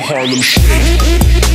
Harlem Shake.